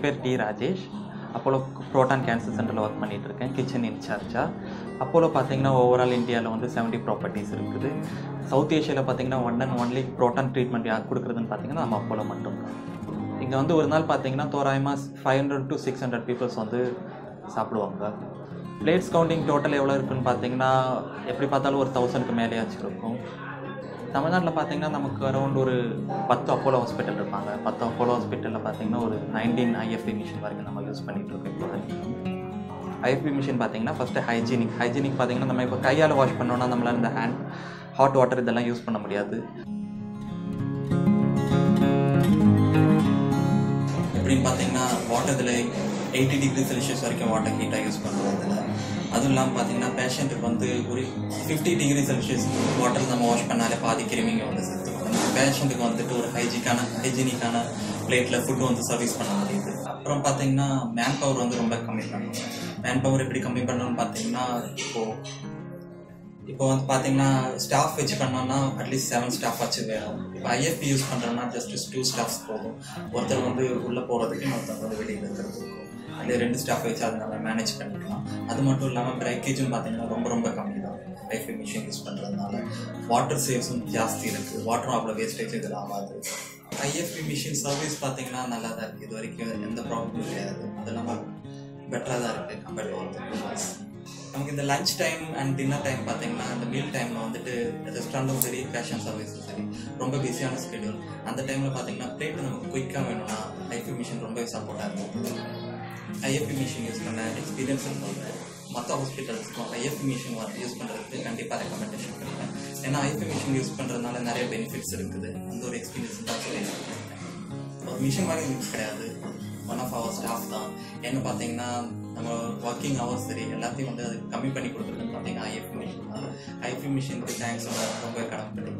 என் பேர் T Rajesh. Apollo proton cancer சென்டரில் work பண்ணிகிட்ருக்கேன் கிச்சன் இன்சார்ஜாக அப்போலோ பார்த்தீங்கன்னா ஓவரால் இந்தியாவில் வந்து 70 ப்ராப்பர்ட்டிஸ் இருக்குது. சவுத் ஏஷியாவில் பார்த்தீங்கன்னா one and only proton treatment யார் கொடுக்குறதுன்னு பார்த்தீங்கன்னா நம்ம அப்போலோ மட்டும்தான் இங்கே வந்து ஒரு நாள் பார்த்தீங்கன்னா தோராயமாக five hundred to six hundred peoples வந்து சாப்பிடுவாங்க. பிளேட்ஸ் கவுண்டிங் டோட்டல் எவ்வளோ இருக்குன்னு பார்த்தீங்கன்னா எப்படி பார்த்தாலும் ஒரு தௌசண்ட்க்கு மேலேயாச்சும் இருக்கும். தமிழ்நாட்டில் பார்த்தீங்கன்னா நமக்கு அரௌண்ட் ஒரு பத்து அப்போலோ ஹாஸ்பிட்டல் இருப்பாங்க. பத்து அப்போலோ ஹாஸ்பிட்டலில் பார்த்தீங்கன்னா ஒரு நைன்டீன் ஐஎஃப்பி மிஷின் வரைக்கும் நம்ம யூஸ் பண்ணிகிட்டு இருக்கோம் இப்போதைக்கு ஐஎஃப்பி மிஷின் பார்த்தீங்கன்னா ஃபஸ்ட்டு ஹைஜீனிக் ஹைஜீனிக் பார்த்தீங்கன்னா நம்ம இப்போ கையால் வாஷ் பண்ணோம்னா நம்மளால் இந்த ஹேண்ட் ஹாட் வாட்டர் இதெல்லாம் யூஸ் பண்ண முடியாது. எப்படின்னு பார்த்தீங்கன்னா வாட்டர் இதில் எயிட்டி டிகிரி செல்சியஸ் வரைக்கும் வாட்டர் ஹீட்டாக யூஸ் பண்ணுறோம் அதுவும் இல்லாமல் பார்த்தீங்கன்னா பேஷண்ட்டுக்கு வந்து ஒரு ஃபிஃப்டி டிகிரி செல்சியஸ் வாட்டர் நம்ம வாஷ் பண்ணாலே பாதி கிருமிங்க வந்து செத்துக்கணும் பேஷண்ட்டுக்கு வந்துட்டு ஒரு ஹைஜிக்கான ஹைஜீனிக்கான பிளேட்டில் ஃபுட்டு வந்து சர்வீஸ் பண்ண முடியுது அப்புறம் பார்த்தீங்கன்னா மேன் பவர் வந்து ரொம்ப கம்மி பண்ணணும் மேன் பவர் எப்படி கம்மி பண்ணணும்னு பார்த்தீங்கன்னா இப்போது இப்போ வந்து பார்த்தீங்கன்னா ஸ்டாஃப் வச்சு பண்ணோம்னா அட்லீஸ்ட் செவன் ஸ்டாஃப் வச்சு வேணும். இப்போ ஐஎஃப்பி யூஸ் பண்ணுறோம்னா ஜஸ்ட் டூ ஸ்டாஃப்ஸ் போதும். ஒருத்தர் வந்து உள்ளே போகிறதுக்கு இன்னொருத்தர் வந்து வெளியில் இருக்கிறதுக்கும் அதில் ரெண்டு ஸ்டாஃப் வச்சு அதை நம்ம மேனேஜ் பண்ணிக்கலாம். அது மட்டும் இல்லாமல் பிரேக்கேஜும் பார்த்தீங்கன்னா ரொம்ப ரொம்ப கம்மி தான் ஐஎஃப்பி மிஷின் யூஸ் பண்ணுறதுனால வாட்டர் சேவ்ஸும் ஜாஸ்தி இருக்குது வாட்டரும் அவ்வளோ வேஸ்டேஜ் இதில் ஆகாது. ஐஎஃப்பி மிஷின் சர்வீஸ் பார்த்தீங்கன்னா நல்லா தான் இருக்குது இது வரைக்கும் எந்த ப்ராப்ளமும் கிடையாது. அது இல்லாமல் பெட்டராக தான் இருக்குது கம்பேர்ட் டு நமக்கு இந்த lunch time and dinner time பார்த்தீங்கன்னா அந்த மீல் டைமில் வந்துட்டு ரெஸ்டாரண்ட்டும் சரி ஃபேஷன் சர்வீஸும் சரி ரொம்ப பிஸியான ஸ்கெடியூல் அந்த டைமில் பார்த்தீங்கன்னா பிளேட் நமக்கு குயிக்காக வேணும்னா ஐபி மிஷின் ரொம்பவே சப்போர்ட்டாக இருக்கும். ஐஎஃபி மிஷின் யூஸ் பண்ண எக்ஸ்பீரியன்ஸ் சொல்கிறேன் மற்ற ஹாஸ்பிட்டல்ஸ்க்கும் ஐஎஃபி மிஷின் யூஸ் பண்ணுறதுக்கு கண்டிப்பாக ரெக்கமெண்டேஷன் பண்ணுறேன் ஏன்னா ஐஎஃபி மிஷின் யூஸ் பண்ணுறதுனால நிறைய பெனிஃபிட்ஸ் இருக்குது. அந்த ஒரு எக்ஸ்பீரியன்ஸ் தான் சொல்லி ஒரு மிஷின் மாதிரி கிடையாது. ஒன் ஆஃப் அவர் ஸ்டாஃப் தான். என்ன பார்த்தீங்கன்னா நம்ம ஒர்க்கிங் ஹவர்ஸ் சரி எல்லாத்தையும் வந்து அது கம்மி பண்ணி கொடுத்துருக்குன்னு பார்த்தீங்கன்னா ஐஎஃப் மிஷின் தான். ஐஎஃபி மிஷினுக்கு தேங்க்ஸ் ரொம்ப கடமைப்பட்டிருக்கேன் தேங்க்ஸ்